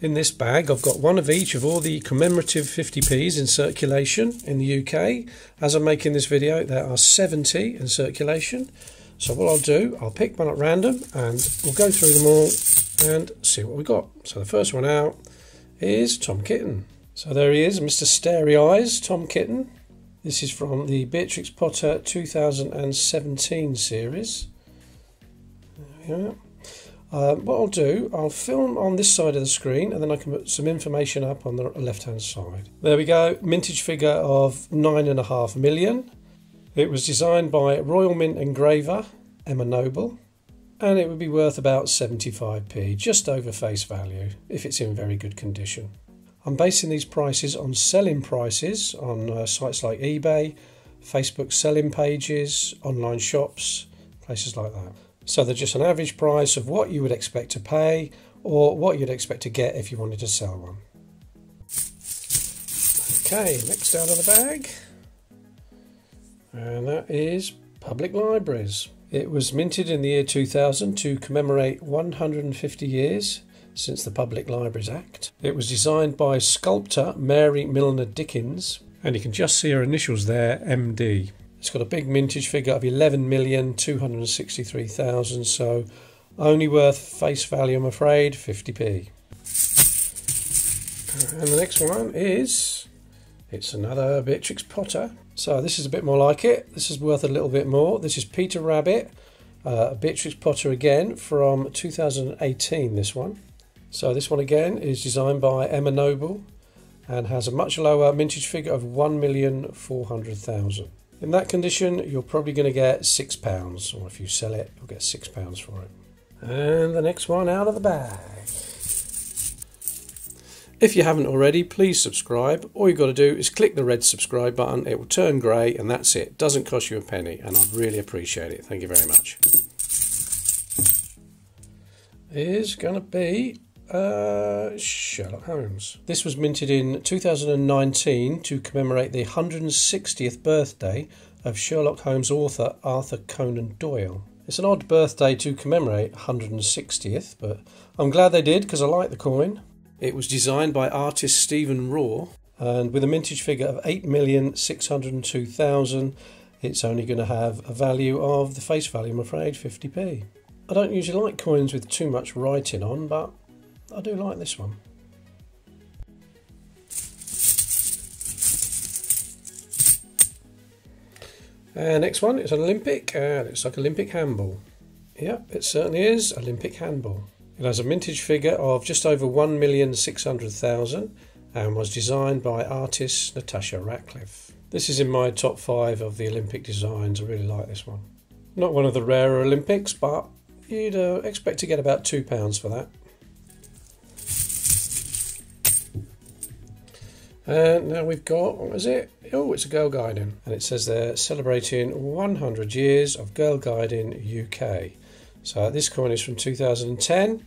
In this bag, I've got one of each of all the commemorative 50p's in circulation in the UK. As I'm making this video, there are 70 in circulation. So what I'll do, I'll pick one at random and we'll go through them all and see what we got. So the first one out is Tom Kitten. So there he is, Mr. Starey Eyes, Tom Kitten. This is from the Beatrix Potter 2017 series. There we are. Um, what I'll do, I'll film on this side of the screen and then I can put some information up on the left hand side. There we go, mintage figure of nine and a half million. It was designed by Royal Mint engraver Emma Noble and it would be worth about 75p, just over face value, if it's in very good condition. I'm basing these prices on selling prices on uh, sites like eBay, Facebook selling pages, online shops, places like that. So they're just an average price of what you would expect to pay or what you'd expect to get if you wanted to sell one. Okay, next out of the bag. And that is public libraries. It was minted in the year 2000 to commemorate 150 years since the Public Libraries Act. It was designed by sculptor Mary Milner Dickens, and you can just see her initials there, MD. It's got a big mintage figure of 11,263,000, so only worth face value, I'm afraid, 50p. And the next one is, it's another Beatrix Potter. So this is a bit more like it. This is worth a little bit more. This is Peter Rabbit, uh, Beatrix Potter again from 2018, this one. So this one again is designed by Emma Noble and has a much lower mintage figure of 1,400,000. In that condition, you're probably going to get £6, or if you sell it, you'll get £6 for it. And the next one out of the bag. If you haven't already, please subscribe. All you've got to do is click the red subscribe button. It will turn grey and that's it. Doesn't cost you a penny and I'd really appreciate it. Thank you very much. Is going to be uh, Sherlock Holmes. This was minted in 2019 to commemorate the 160th birthday of Sherlock Holmes author Arthur Conan Doyle. It's an odd birthday to commemorate 160th, but I'm glad they did because I like the coin. It was designed by artist Stephen Raw, and with a mintage figure of 8,602,000, it's only going to have a value of the face value, I'm afraid, 50p. I don't usually like coins with too much writing on, but I do like this one. Uh, next one is an Olympic, and uh, it's like Olympic handball. Yeah, it certainly is Olympic handball. It has a mintage figure of just over 1,600,000 and was designed by artist Natasha Ratcliffe. This is in my top five of the Olympic designs. I really like this one. Not one of the rarer Olympics, but you'd uh, expect to get about £2 for that. And now we've got, what is it? Oh, it's a Girl Guiding. And it says they're celebrating 100 years of Girl Guiding UK. So this coin is from 2010.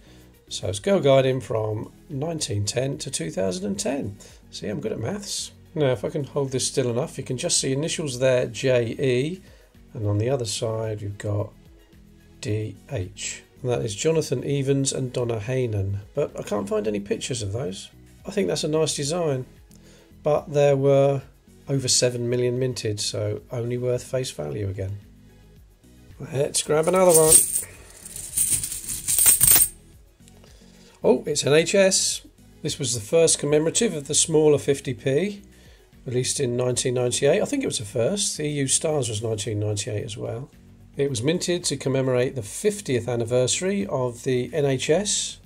So it's Girl Guiding from 1910 to 2010. See, I'm good at maths. Now, if I can hold this still enough, you can just see initials there, JE. And on the other side, you've got DH. And that is Jonathan Evans and Donna Hainan. But I can't find any pictures of those. I think that's a nice design but there were over 7 million minted, so only worth face value again. Let's grab another one. Oh, it's NHS. This was the first commemorative of the smaller 50p, released in 1998. I think it was the first. The EU Stars was 1998 as well. It was minted to commemorate the 50th anniversary of the NHS,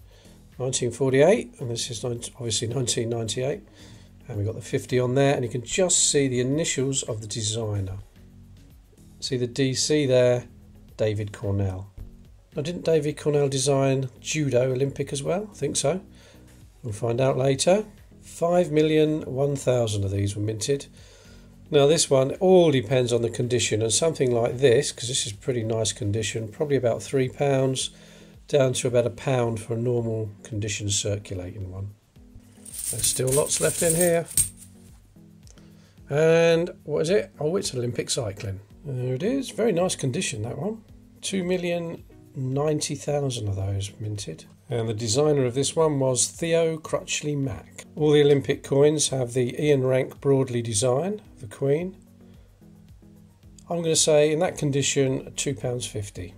1948, and this is obviously 1998 and we've got the 50 on there and you can just see the initials of the designer. See the DC there David Cornell. Now didn't David Cornell design judo Olympic as well? I think so. We'll find out later. 5 million 1000 of these were minted. Now this one all depends on the condition and something like this because this is pretty nice condition probably about three pounds down to about a pound for a normal condition circulating one there's still lots left in here. And what is it? Oh, it's Olympic cycling. There it is. Very nice condition, that one. 2,090,000 of those minted. And the designer of this one was Theo Crutchley Mack. All the Olympic coins have the Ian Rank Broadley design, the Queen. I'm going to say in that condition £2.50.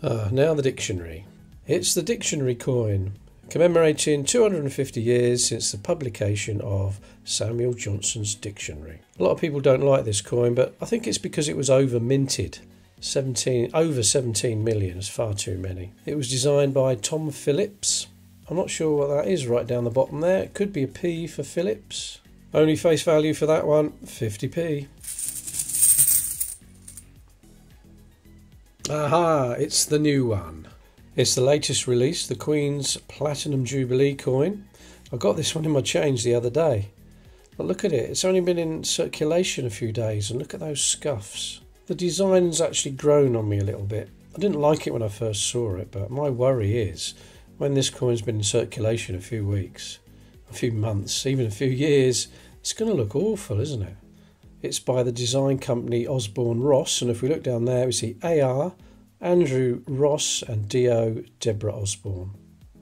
Ah, now the dictionary. It's the dictionary coin, commemorating 250 years since the publication of Samuel Johnson's dictionary. A lot of people don't like this coin, but I think it's because it was over minted. 17 over 17 million is far too many. It was designed by Tom Phillips. I'm not sure what that is right down the bottom there. It could be a P for Phillips. Only face value for that one 50p. Aha, it's the new one. It's the latest release, the Queen's Platinum Jubilee coin. I got this one in my change the other day. But look at it, it's only been in circulation a few days and look at those scuffs. The design's actually grown on me a little bit. I didn't like it when I first saw it, but my worry is when this coin's been in circulation a few weeks, a few months, even a few years, it's going to look awful, isn't it? It's by the design company Osborne Ross, and if we look down there, we see AR, Andrew Ross, and Dio Deborah Osborne.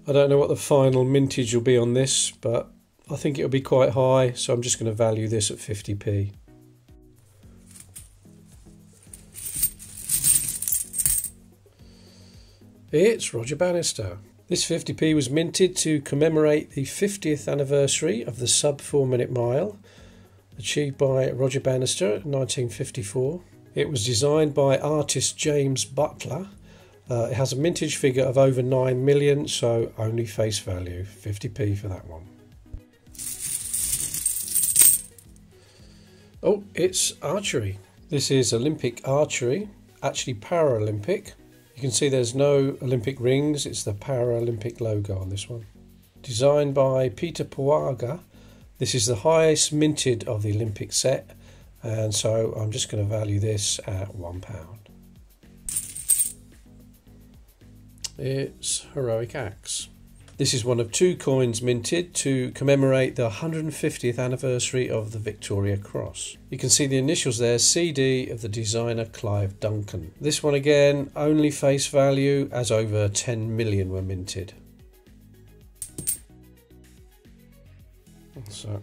I don't know what the final mintage will be on this, but I think it'll be quite high, so I'm just going to value this at 50p. It's Roger Bannister. This 50p was minted to commemorate the 50th anniversary of the sub 4 minute mile achieved by Roger Bannister in 1954. It was designed by artist James Butler. Uh, it has a mintage figure of over 9 million, so only face value 50p for that one. Oh, it's archery. This is Olympic archery, actually Paralympic. You can see there's no Olympic rings, it's the Paralympic logo on this one. Designed by Peter Powaga this is the highest minted of the Olympic set, and so I'm just going to value this at £1. It's Heroic Acts. This is one of two coins minted to commemorate the 150th anniversary of the Victoria Cross. You can see the initials there, CD of the designer Clive Duncan. This one again, only face value as over 10 million were minted. So,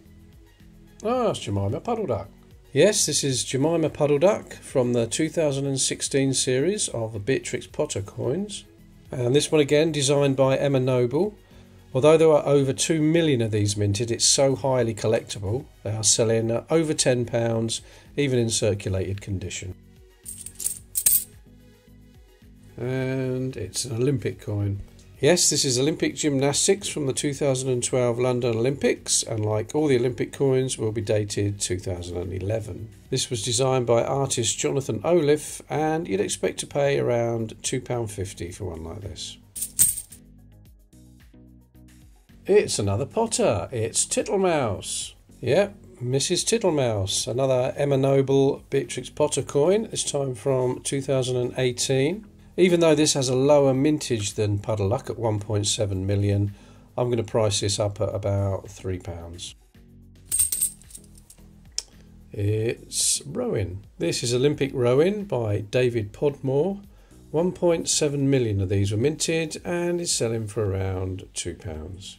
ah, it's Jemima Puddle Duck. Yes, this is Jemima Puddle Duck from the 2016 series of the Beatrix Potter coins. And this one again designed by Emma Noble. Although there are over 2 million of these minted, it's so highly collectible. They are selling over £10, even in circulated condition. And it's an Olympic coin. Yes, this is Olympic gymnastics from the 2012 London Olympics, and like all the Olympic coins, will be dated 2011. This was designed by artist Jonathan Olliffe, and you'd expect to pay around £2.50 for one like this. It's another Potter. It's Tittlemouse. Yep, Mrs. Tittlemouse. Another Emma Noble Beatrix Potter coin, this time from 2018. Even though this has a lower mintage than Puddle Duck at 1.7 million, I'm going to price this up at about £3. It's Rowing. This is Olympic Rowing by David Podmore. 1.7 million of these were minted and is selling for around £2.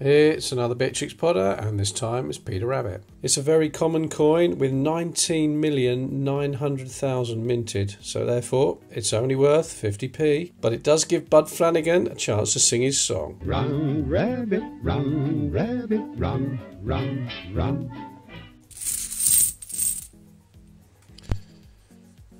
It's another Beatrix Potter, and this time it's Peter Rabbit. It's a very common coin with 19,900,000 minted, so therefore it's only worth 50p. But it does give Bud Flanagan a chance to sing his song. Run, rabbit, run, rabbit, run, run, run.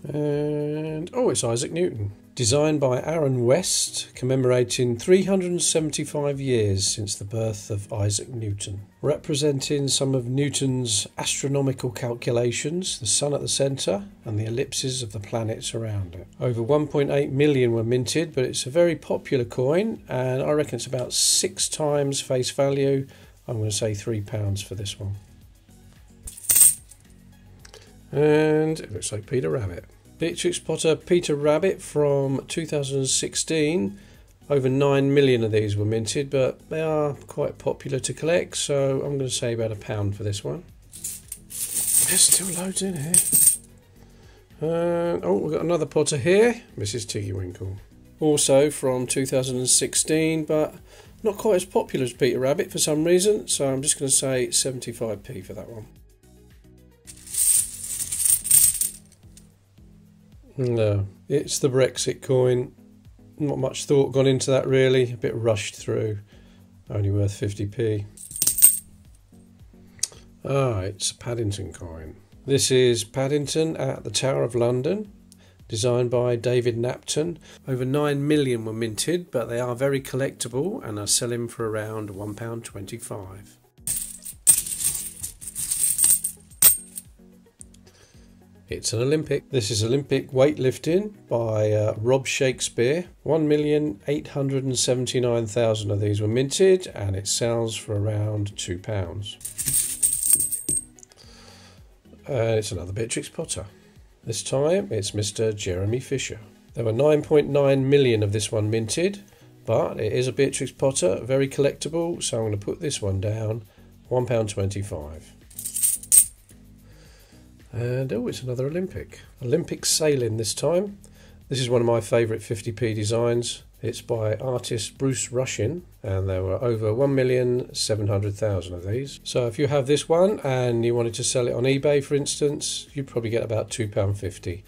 And oh, it's Isaac Newton designed by Aaron West, commemorating 375 years since the birth of Isaac Newton, representing some of Newton's astronomical calculations, the sun at the centre and the ellipses of the planets around it. Over 1.8 million were minted, but it's a very popular coin, and I reckon it's about six times face value. I'm going to say £3 for this one. And it looks like Peter Rabbit. Beatrix Potter Peter Rabbit from 2016. Over 9 million of these were minted, but they are quite popular to collect, so I'm going to say about a pound for this one. There's still loads in here. Uh, oh, we've got another potter here, Mrs. Tiggy Winkle. Also from 2016, but not quite as popular as Peter Rabbit for some reason, so I'm just going to say 75p for that one. No, it's the Brexit coin. Not much thought gone into that really, a bit rushed through. Only worth 50p. Ah, it's a Paddington coin. This is Paddington at the Tower of London, designed by David Knapton. Over 9 million were minted, but they are very collectible and are selling for around £1.25. It's an Olympic. This is Olympic weightlifting by uh, Rob Shakespeare. 1,879,000 of these were minted and it sells for around £2. Uh, it's another Beatrix Potter. This time it's Mr. Jeremy Fisher. There were 9.9 million of this one minted, but it is a Beatrix Potter, very collectible, so I'm going to put this one down, £1.25. And oh, it's another Olympic. Olympic sailing this time. This is one of my favourite 50p designs. It's by artist Bruce Rushin, and there were over 1,700,000 of these. So if you have this one and you wanted to sell it on eBay, for instance, you'd probably get about £2.50.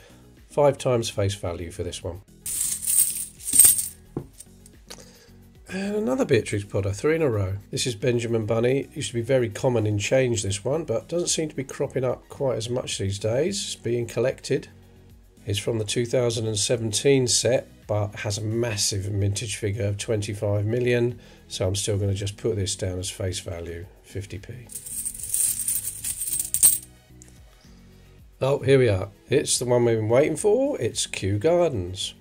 Five times face value for this one. And another Beatrix Potter, three in a row. This is Benjamin Bunny. Used to be very common in change, this one, but doesn't seem to be cropping up quite as much these days. It's being collected. It's from the 2017 set, but has a massive mintage figure of 25 million. So I'm still going to just put this down as face value, 50p. Oh, here we are. It's the one we've been waiting for. It's Kew Gardens.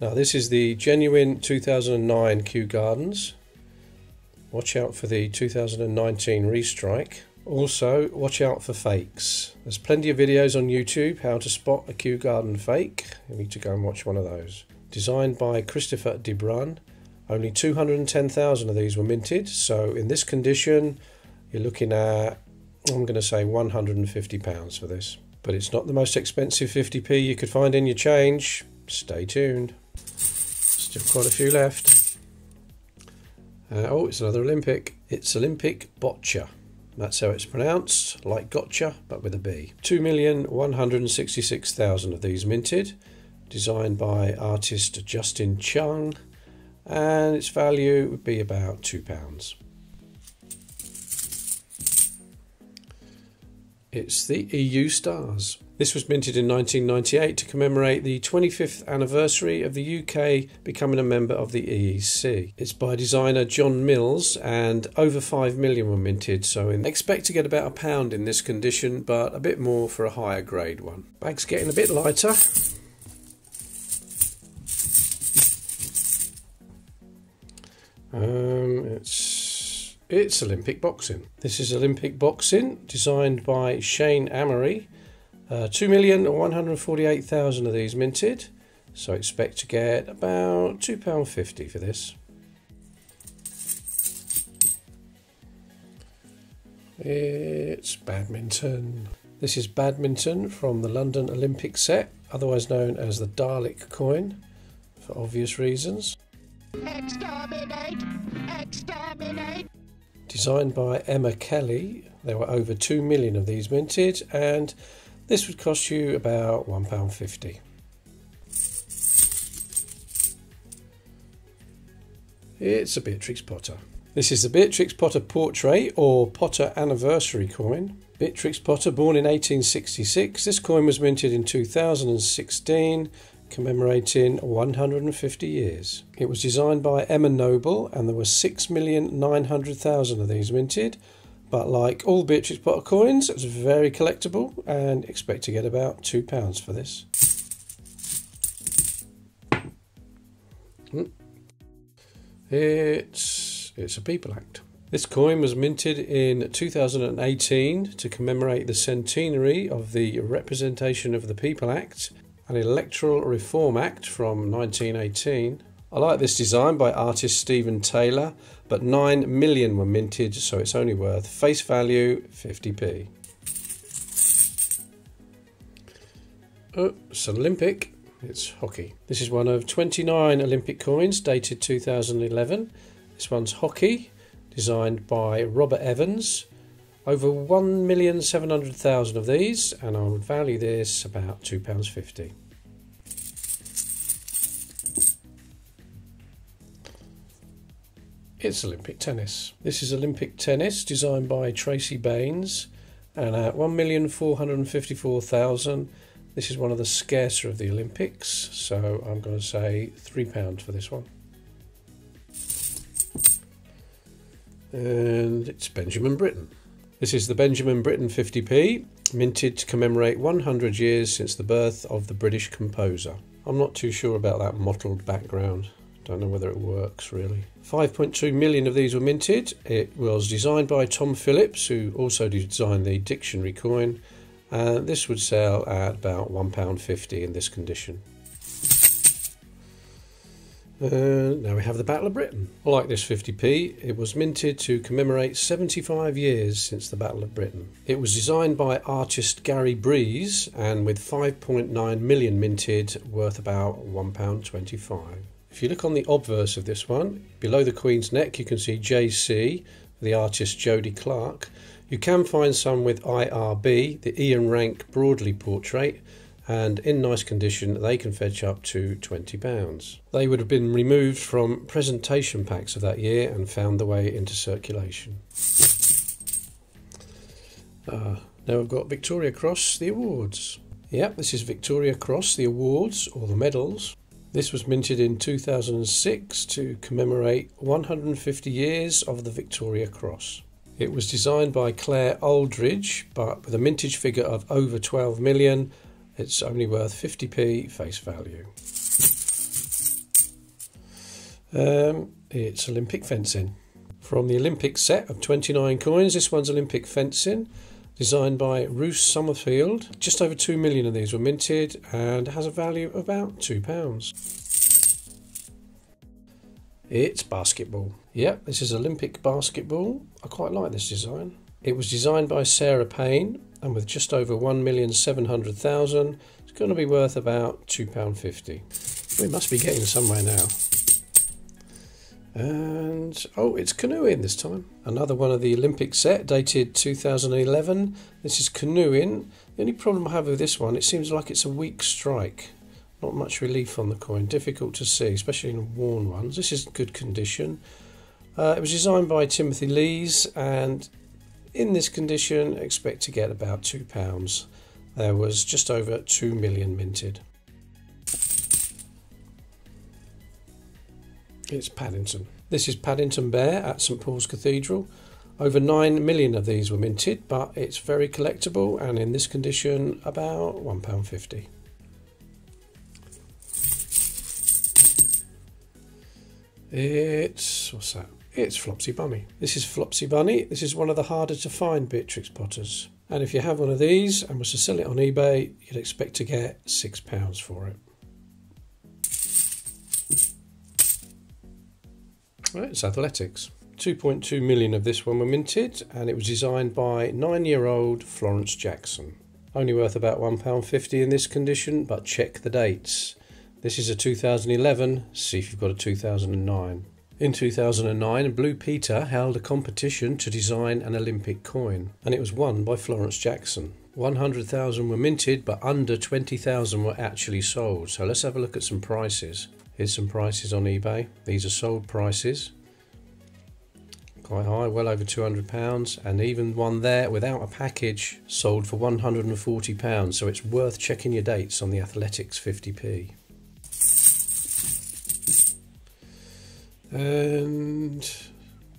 Now this is the genuine 2009 Kew Gardens. Watch out for the 2019 restrike. Also, watch out for fakes. There's plenty of videos on YouTube how to spot a Kew Garden fake. You need to go and watch one of those. Designed by Christopher Le Brun. Only 210,000 of these were minted. So in this condition, you're looking at, I'm going to say £150 for this. But it's not the most expensive 50p you could find in your change. Stay tuned. Still quite a few left. Uh, oh, it's another Olympic. It's Olympic Boccia. That's how it's pronounced, like gotcha, but with a B. 2,166,000 of these minted, designed by artist Justin Chung, and its value would be about £2. It's the EU Stars. This was minted in 1998 to commemorate the 25th anniversary of the UK becoming a member of the EEC. It's by designer John Mills and over 5 million were minted, so expect to get about a pound in this condition, but a bit more for a higher grade one. Bag's getting a bit lighter. Um, it's it's Olympic boxing. This is Olympic boxing, designed by Shane Amory uh, 2,148,000 of these minted, so expect to get about £2.50 for this. It's badminton. This is badminton from the London Olympic set, otherwise known as the Dalek coin, for obvious reasons. Exterminate! Exterminate! Designed by Emma Kelly, there were over 2 million of these minted, and this would cost you about £1.50. It's a Beatrix Potter. This is the Beatrix Potter Portrait or Potter Anniversary coin. Beatrix Potter, born in 1866. This coin was minted in 2016, commemorating 150 years. It was designed by Emma Noble, and there were 6,900,000 of these minted, but like all Beatrix Potter coins, it's very collectible and expect to get about £2 for this. Hmm. It's, it's a People Act. This coin was minted in 2018 to commemorate the centenary of the Representation of the People Act, an electoral reform act from 1918. I like this design by artist Stephen Taylor, but 9 million were minted, so it's only worth face value 50p. Oh, it's Olympic. It's hockey. This is one of 29 Olympic coins dated 2011. This one's hockey, designed by Robert Evans. Over 1,700,000 of these, and I would value this about £2.50. It's Olympic tennis. This is Olympic tennis designed by Tracy Baines and at 1,454,000 this is one of the scarcer of the Olympics so I'm going to say £3 for this one. And it's Benjamin Britten. This is the Benjamin Britten 50p minted to commemorate 100 years since the birth of the British composer. I'm not too sure about that mottled background. Don't know whether it works really. 5.2 million of these were minted. It was designed by Tom Phillips, who also designed the dictionary coin. And this would sell at about £1.50 in this condition. Uh, now we have the Battle of Britain. I like this 50p. It was minted to commemorate 75 years since the Battle of Britain. It was designed by artist Gary Breeze and with 5.9 million minted, worth about £1.25. If you look on the obverse of this one, below the Queen's neck, you can see JC, the artist Jody Clark. You can find some with IRB, the Ian Rank Broadley portrait, and in nice condition, they can fetch up to £20. They would have been removed from presentation packs of that year and found their way into circulation. Uh, now we've got Victoria Cross, the awards. Yep, this is Victoria Cross, the awards, or the medals. This was minted in 2006 to commemorate 150 years of the Victoria Cross. It was designed by Claire Aldridge, but with a mintage figure of over 12 million, it's only worth 50p face value. Um, it's Olympic fencing. From the Olympic set of 29 coins, this one's Olympic fencing designed by Ruth Summerfield. Just over 2 million of these were minted and has a value of about £2. It's basketball. Yep, this is Olympic basketball. I quite like this design. It was designed by Sarah Payne and with just over 1,700,000 it's going to be worth about £2.50. We must be getting somewhere now. And oh, it's canoeing this time. Another one of the Olympic set dated 2011. This is canoeing. The only problem I have with this one, it seems like it's a weak strike. Not much relief on the coin. Difficult to see, especially in worn ones. This is good condition. Uh, it was designed by Timothy Lees, and in this condition, expect to get about two pounds. There was just over two million minted. It's Paddington. This is Paddington Bear at St Paul's Cathedral. Over 9 million of these were minted, but it's very collectible and in this condition about £1.50. It's, what's that? It's Flopsy Bunny. This is Flopsy Bunny. This is one of the harder to find Beatrix Potters. And if you have one of these and was to sell it on eBay, you'd expect to get £6 for it. Right, it's athletics. 2.2 million of this one were minted, and it was designed by nine year old Florence Jackson. Only worth about £1.50 in this condition, but check the dates. This is a 2011, see if you've got a 2009. In 2009, Blue Peter held a competition to design an Olympic coin, and it was won by Florence Jackson. 100,000 were minted, but under 20,000 were actually sold. So let's have a look at some prices. Here's some prices on eBay. These are sold prices. Quite high, well over £200, and even one there without a package sold for £140. So it's worth checking your dates on the Athletics 50p. And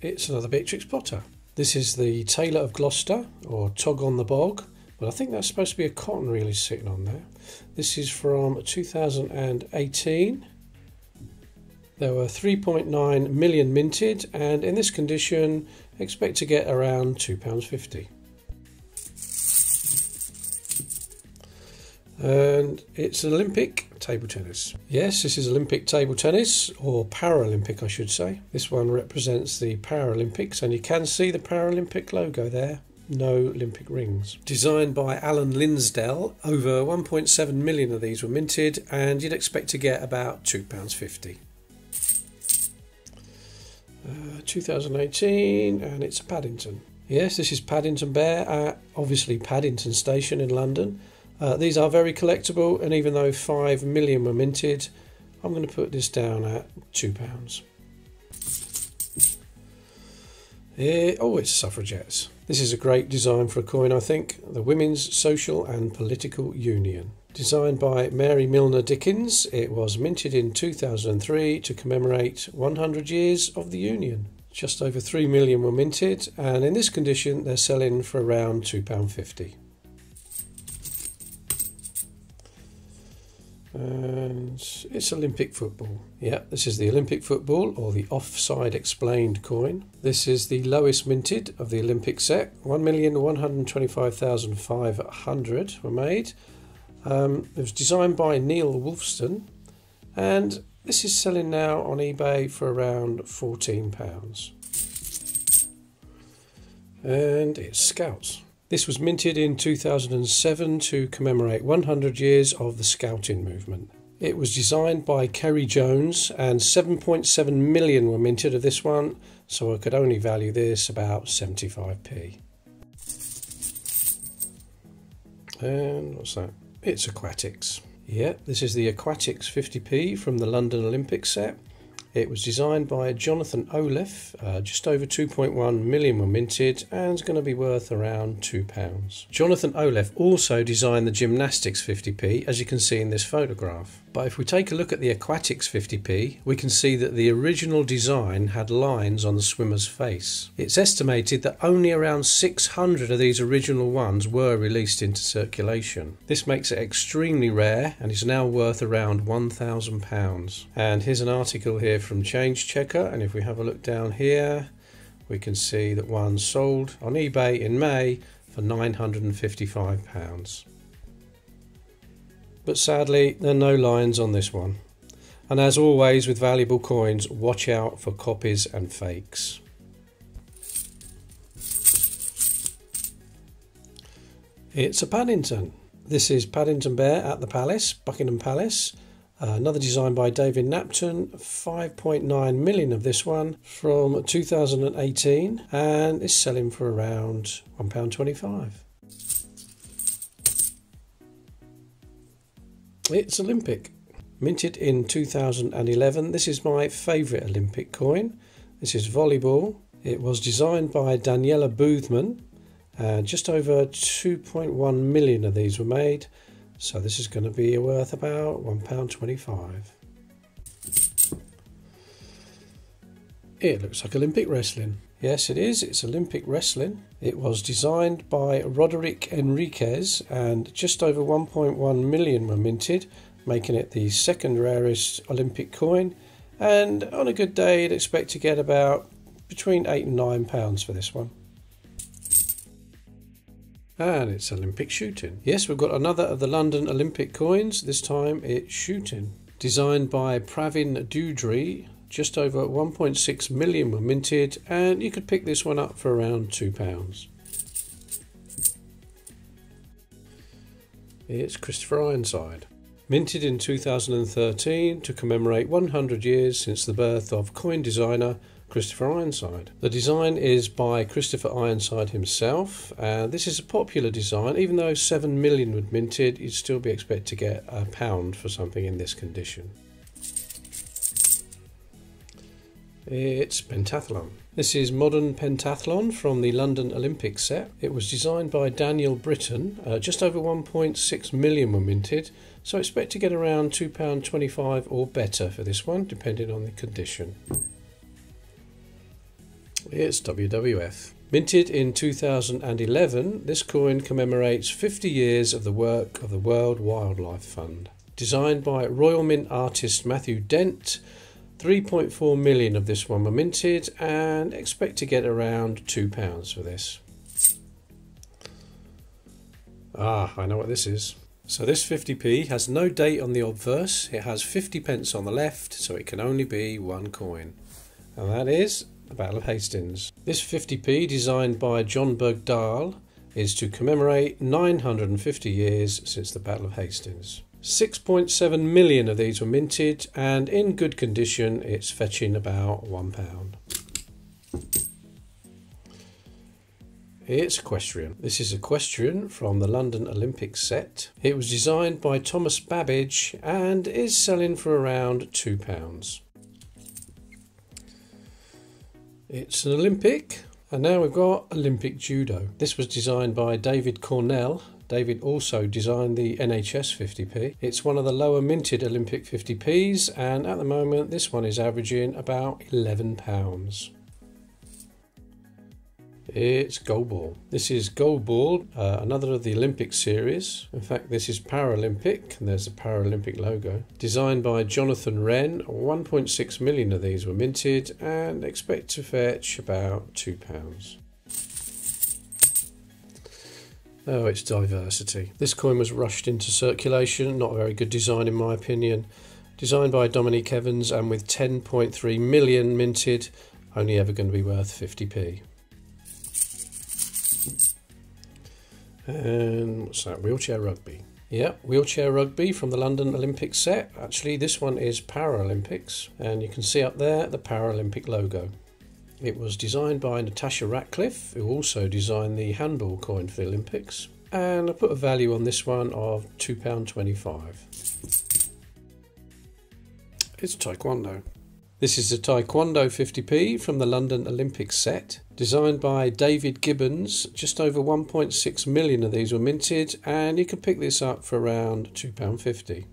it's another Beatrix Potter. This is the Tailor of Gloucester, or Tog on the Bog. But I think that's supposed to be a cotton he's sitting on there. This is from 2018. There were 3.9 million minted, and in this condition, expect to get around £2.50. And it's Olympic table tennis. Yes, this is Olympic table tennis, or Paralympic, I should say. This one represents the Paralympics, and you can see the Paralympic logo there. no Olympic rings. Designed by Alan Linsdell, over 1.7 million of these were minted, and you'd expect to get about £2.50. Uh, 2018, and it's a Paddington. Yes, this is Paddington Bear at obviously Paddington Station in London. Uh, these are very collectible, and even though 5 million were minted, I'm going to put this down at £2. It, oh, it's suffragettes. This is a great design for a coin, I think. The Women's Social and Political Union. Designed by Mary Milner Dickens, it was minted in 2003 to commemorate 100 years of the Union. Just over 3 million were minted, and in this condition, they're selling for around £2.50. And it's Olympic football. Yeah, this is the Olympic football or the offside explained coin. This is the lowest minted of the Olympic set. 1,125,500 were made. Um, it was designed by Neil Wolfson and this is selling now on eBay for around £14. And it's Scouts. This was minted in 2007 to commemorate 100 years of the Scouting movement. It was designed by Kerry Jones and 7.7 million were minted of this one, so I could only value this about 75p. And what's that? It's Aquatics. Yeah, this is the Aquatics 50p from the London Olympic set. It was designed by Jonathan Olliffe, uh, just over 2.1 million were minted and is going to be worth around £2. Jonathan Olliffe also designed the Gymnastics 50p as you can see in this photograph. But if we take a look at the Aquatics 50p, we can see that the original design had lines on the swimmer's face. It's estimated that only around 600 of these original ones were released into circulation. This makes it extremely rare and is now worth around £1,000. And here's an article here from Change Checker, and if we have a look down here, we can see that one sold on eBay in May for £955 but sadly there are no lines on this one. And as always with valuable coins, watch out for copies and fakes. It's a Paddington. This is Paddington Bear at the Palace, Buckingham Palace. Uh, another design by David Knapton, 5.9 million of this one from 2018 and is selling for around £1.25. It's Olympic. Minted in 2011. This is my favourite Olympic coin. This is volleyball. It was designed by Daniela Boothman. And just over 2.1 million of these were made. So this is going to be worth about £1.25. It looks like Olympic wrestling. Yes, it is. It's Olympic wrestling. It was designed by Roderick Enriquez and just over 1.1 million were minted, making it the second rarest Olympic coin. And on a good day, you'd expect to get about between 8 and 9 pounds for this one. And it's Olympic shooting. Yes, we've got another of the London Olympic coins. This time it's shooting. Designed by Pravin Dewdhory just over 1.6 million were minted, and you could pick this one up for around £2. It's Christopher Ironside. Minted in 2013 to commemorate 100 years since the birth of coin designer Christopher Ironside. The design is by Christopher Ironside himself, and this is a popular design. Even though 7 million were minted, you'd still be expected to get a pound for something in this condition. It's pentathlon. This is modern pentathlon from the London Olympic set. It was designed by Daniel Brittain. Uh, just over 1.6 million were minted, so expect to get around £2.25 or better for this one, depending on the condition. It's WWF. Minted in 2011, this coin commemorates 50 years of the work of the World Wildlife Fund. Designed by Royal Mint artist Matthew Dent, 3.4 million of this one were minted and expect to get around £2 for this. Ah, I know what this is. So this 50p has no date on the obverse, it has 50 pence on the left, so it can only be one coin. And that is the Battle of Hastings. This 50p, designed by John Bergdahl, is to commemorate 950 years since the Battle of Hastings. 6.7 million of these were minted, and in good condition, it's fetching about £1. It's equestrian. This is equestrian from the London Olympic set. It was designed by Thomas Babbage and is selling for around £2. It's an Olympic, and now we've got Olympic Judo. This was designed by David Cornell. David also designed the NHS 50p. It's one of the lower minted Olympic 50p's, and at the moment, this one is averaging about £11. It's Goalball. This is Goalball, uh, another of the Olympic series. In fact, this is Paralympic, and there's the Paralympic logo. Designed by Jonathan Wren, 1.6 million of these were minted and expect to fetch about £2. Oh, it's diversity. This coin was rushed into circulation, not a very good design in my opinion. Designed by Dominique Evans and with 10.3 million minted, only ever going to be worth 50p. And what's that? Wheelchair rugby. Yeah, wheelchair rugby from the London Olympic set. Actually, this one is Paralympics, and you can see up there the Paralympic logo. It was designed by Natasha Ratcliffe, who also designed the handball coin for the Olympics. And I put a value on this one of £2.25. It's Taekwondo. This is a Taekwondo 50p from the London Olympic set, designed by David Gibbons. Just over 1.6 million of these were minted, and you can pick this up for around £2.50.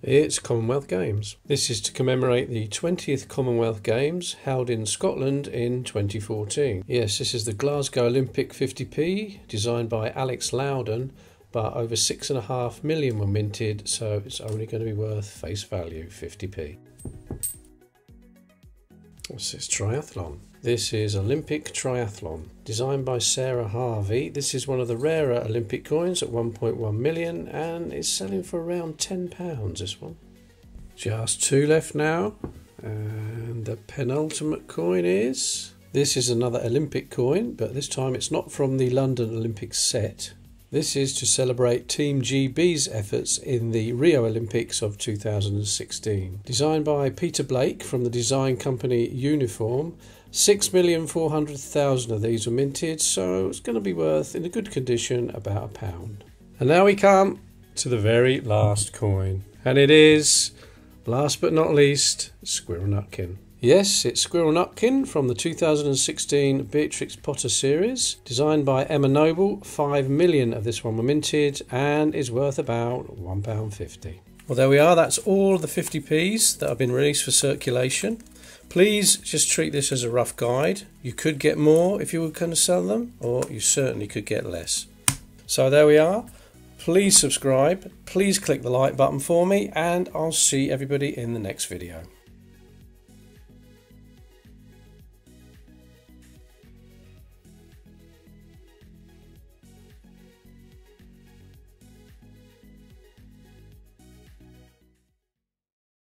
It's Commonwealth Games. This is to commemorate the 20th Commonwealth Games held in Scotland in 2014. Yes, this is the Glasgow Olympic 50p, designed by Alex Loudon but over six and a half million were minted, so it's only going to be worth face value 50p. What's this triathlon? This is Olympic Triathlon, designed by Sarah Harvey. This is one of the rarer Olympic coins at 1.1 million and is selling for around £10. This one. Just two left now, and the penultimate coin is. This is another Olympic coin, but this time it's not from the London Olympic set. This is to celebrate Team GB's efforts in the Rio Olympics of 2016. Designed by Peter Blake from the design company Uniform, 6,400,000 of these were minted, so it's going to be worth, in a good condition, about a pound. And now we come to the very last coin, and it is, last but not least, Squirrel Nutkin. Yes, it's Squirrel Nutkin from the 2016 Beatrix Potter series, designed by Emma Noble. Five million of this one were minted and is worth about £1.50. Well, there we are. That's all the 50p's that have been released for circulation. Please just treat this as a rough guide. You could get more if you were going to sell them, or you certainly could get less. So there we are. Please subscribe. Please click the like button for me, and I'll see everybody in the next video.